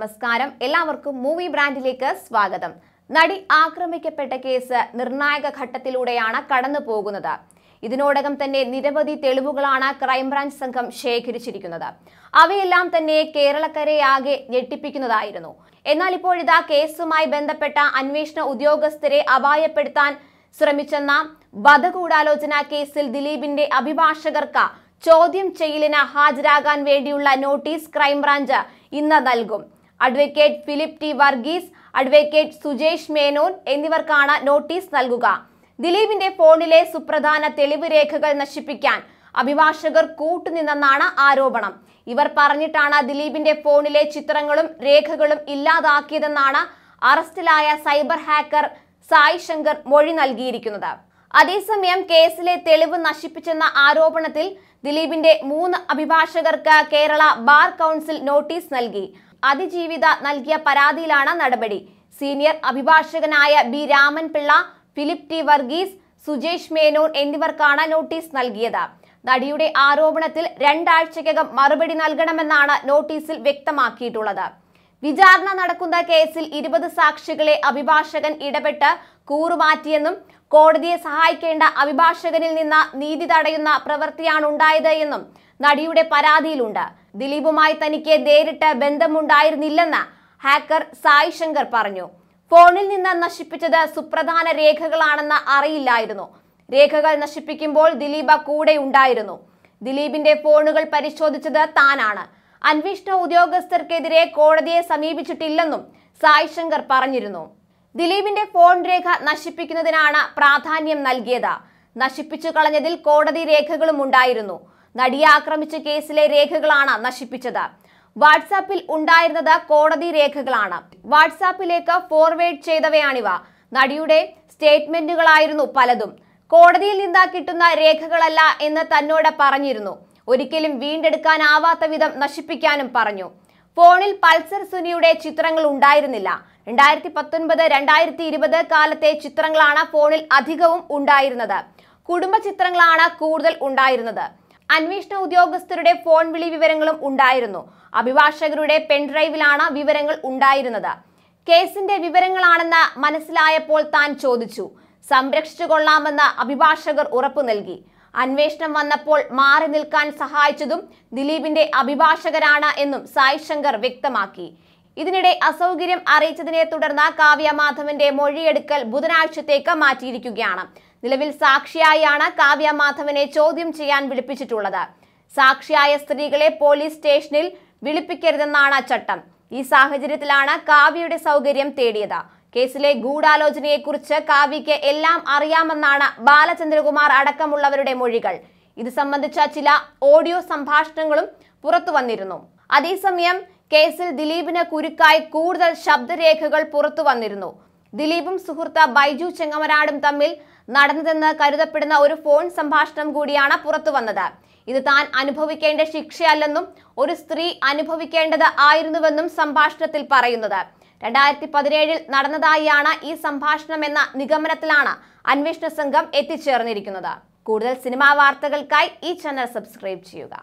നമസ്കാരം. എല്ലാവർക്കും മൂവി ബ്രാൻഡിലേക്ക് സ്വാഗതം. നടി ആക്രമിക്കപ്പെട്ട കേസ് നിർണായക ഘട്ടത്തിലൂടെയാണ് കടന്നു പോകുന്നത്. ഇതിനോടകം തന്നെ നിരവധി തെളിവുകളാണ് ക്രൈംബ്രാഞ്ച് സംഘം ശേഖരിച്ചിരിക്കുന്നത്. അവയെല്ലാം തന്നെ കേരളക്കരയാകെ ഞെട്ടിപ്പിക്കുന്നതായിരുന്നു. എന്നാൽ ഇപ്പോഴിതാ കേസുമായി ബന്ധപ്പെട്ട അന്വേഷണ ഉദ്യോഗസ്ഥരെ അപായപ്പെടുത്താൻ ശ്രമിച്ചെന്ന വധഗൂഢാലോചന കേസിൽ ദിലീപിന്റെ അഭിഭാഷകർക്ക് ചോദ്യം ചെയ്യലിന് ഹാജരാകാൻ വേണ്ടിയുള്ള നോട്ടീസ് ക്രൈംബ്രാഞ്ച് ഇന്ന് നൽകും. Advocate Philip T Varghese advocate Sujesh Menon എന്നിവർക്കാണ് നോട്ടീസ് നൽകുക. ദിലീപിന്റെ ഫോണിലെ സുപ്രധാന തെളിവ് രേഖകൾ നശിപ്പിക്കാൻ അഭിഭാഷകർ കൂട്ടുനിന്നെന്നാണ് ആരോപണം. ഇവർ പറഞ്ഞിട്ടാണ് ദിലീപിന്റെ ഫോണിലെ ചിത്രങ്ങളും രേഖകളും ഇല്ലാതാക്കിയതെന്നാണ് അറസ്റ്റിലായ സൈബർ ഹാക്കർ സായ് ശങ്കർ മൊഴി നൽകിയിരിക്കുന്നത്. അതേസമയം കേസിലെ തെളിവ് നശിപ്പിച്ചെന്ന ആരോപണത്തിൽ ദിലീപിന്റെ മൂന്ന് അഭിഭാഷകർക്ക് കേരള ബാർ കൗൺസിൽ നോട്ടീസ് നൽകി. അതിജീവിത നൽകിയ പരാതിയിലാണ് നടപടി. സീനിയർ അഭിഭാഷകനായ B Raman Pillai Philip T Varghese Sujesh Menon എന്നിവർക്കാണ് നോട്ടീസ് നൽകിയത്. നടിയുടെ ആരോപണത്തിൽ രണ്ടാഴ്ചക്കകം മറുപടി നൽകണമെന്നാണ് നോട്ടീസിൽ വ്യക്തമാക്കിയിട്ടുള്ളത്. വിചാരണ നടക്കുന്ന കേസിൽ ഇരുപത് സാക്ഷികളെ അഭിഭാഷകൻ ഇടപെട്ട് കൂറുമാറ്റിയെന്നും കോടതിയെ സഹായിക്കേണ്ട അഭിഭാഷകനിൽ നിന്ന് നീതി തടയുന്ന പ്രവൃത്തിയാണ് ഉണ്ടായത് എന്നും നടിയുടെ പരാതിയിലുണ്ട്. ദിലീപുമായി തനിക്ക് നേരിട്ട് ബന്ധമുണ്ടായിരുന്നില്ലെന്ന് ഹാക്കർ സായി ശങ്കർ പറഞ്ഞു. ഫോണിൽ നിന്ന് നശിപ്പിച്ചത് സുപ്രധാന രേഖകളാണെന്ന് അറിയില്ലായിരുന്നു. രേഖകൾ നശിപ്പിക്കുമ്പോൾ ദിലീപ കൂടെ ഉണ്ടായിരുന്നു ദിലീപിന്റെ ഫോണുകൾ പരിശോധിച്ചത് താനാണ്. അന്വേഷണ ഉദ്യോഗസ്ഥർക്കെതിരെ കോടതിയെ സമീപിച്ചിട്ടില്ലെന്നും സായ് ശങ്കർ പറഞ്ഞിരുന്നു. ദിലീപിന്റെ ഫോൺ രേഖ നശിപ്പിക്കുന്നതിനാണ് പ്രാധാന്യം നൽകിയത്. നശിപ്പിച്ചു കളഞ്ഞതിൽ കോടതി രേഖകളും ഉണ്ടായിരുന്നു. നടിയെ ആക്രമിച്ച കേസിലെ രേഖകളാണ് നശിപ്പിച്ചത്. വാട്സാപ്പിൽ ഉണ്ടായിരുന്നത് കോടതി രേഖകളാണ്. വാട്സാപ്പിലേക്ക് ഫോർവേഡ് ചെയ്തവയാണിവ. നടിയുടെ സ്റ്റേറ്റ്മെന്റുകളായിരുന്നു പലതും. കോടതിയിൽ നിന്ന് കിട്ടുന്ന രേഖകളല്ല എന്ന് തന്നോട് പറഞ്ഞിരുന്നു. ഒരിക്കലും വീണ്ടെടുക്കാനാവാത്ത വിധം നശിപ്പിക്കാനും പറഞ്ഞു. ഫോണിൽ പൾസർ സുനിയുടെ ചിത്രങ്ങൾ ഉണ്ടായിരുന്നില്ല. രണ്ടായിരത്തി പത്തൊൻപത് രണ്ടായിരത്തി ഇരുപത് കാലത്തെ ചിത്രങ്ങളാണ് ഫോണിൽ അധികവും ഉണ്ടായിരുന്നത്. കുടുംബ ചിത്രങ്ങളാണ് കൂടുതൽ ഉണ്ടായിരുന്നത്. അന്വേഷണ ഉദ്യോഗസ്ഥരുടെ ഫോൺ വിളി വിവരങ്ങളും ഉണ്ടായിരുന്നു. അഭിഭാഷകരുടെ പെൻഡ്രൈവിലാണ് വിവരങ്ങൾ ഉണ്ടായിരുന്നത്. കേസിന്റെ വിവരങ്ങളാണെന്ന് മനസ്സിലായപ്പോൾ താൻ ചോദിച്ചു. സംരക്ഷിച്ചു കൊള്ളാമെന്ന് അഭിഭാഷകർ ഉറപ്പു നൽകി. അന്വേഷണം വന്നപ്പോൾ മാറി നിൽക്കാൻ സഹായിച്ചതും ദിലീപിന്റെ അഭിഭാഷകരാണ് എന്നും സായ് ശങ്കർ വ്യക്തമാക്കി. ഇതിനിടെ അസൗകര്യം അറിയിച്ചതിനെ തുടർന്ന് കാവ്യ മാധവന്റെ മൊഴിയെടുക്കൽ ബുധനാഴ്ചത്തേക്ക് മാറ്റിയിരിക്കുകയാണ്. നിലവിൽ സാക്ഷിയായാണ് കാവ്യ മാധവനെ ചോദ്യം ചെയ്യാൻ വിളിപ്പിച്ചിട്ടുള്ളത്. സാക്ഷിയായ സ്ത്രീകളെ പോലീസ് സ്റ്റേഷനിൽ വിളിപ്പിക്കരുതെന്നാണ് ചട്ടം. ഈ സാഹചര്യത്തിലാണ് കാവ്യയുടെ സൗകര്യം തേടിയത്. കേസിലെ ഗൂഢാലോചനയെക്കുറിച്ച് കാവ്യയ്ക്ക് എല്ലാം അറിയാമെന്നാണ് ബാലചന്ദ്രകുമാർ അടക്കമുള്ളവരുടെ മൊഴികൾ. ഇത് സംബന്ധിച്ച ചില ഓഡിയോ സംഭാഷണങ്ങളും പുറത്തു വന്നിരുന്നു. അതേസമയം കേസിൽ ദിലീപിന് കുരുക്കായി കൂടുതൽ ശബ്ദരേഖകൾ പുറത്തു വന്നിരുന്നു. ദിലീപും സുഹൃത്ത് ബൈജു ചെങ്ങമരാടും തമ്മിൽ നടന്നതെന്ന് കരുതപ്പെടുന്ന ഒരു ഫോൺ സംഭാഷണം കൂടിയാണ് പുറത്തു വന്നത്. ഇത് താൻ അനുഭവിക്കേണ്ട ശിക്ഷയല്ലെന്നും ഒരു സ്ത്രീ അനുഭവിക്കേണ്ടത് ആയിരുന്നുവെന്നും സംഭാഷണത്തിൽ പറയുന്നത്. രണ്ടായിരത്തി പതിനേഴിൽ നടന്നതായാണ് ഈ സംഭാഷണം എന്ന നിഗമനത്തിലാണ് അന്വേഷണ സംഘം എത്തിച്ചേർന്നിരിക്കുന്നത്. കൂടുതൽ സിനിമാ വാർത്തകൾക്കായി ഈ ചാനൽ സബ്സ്ക്രൈബ് ചെയ്യുക.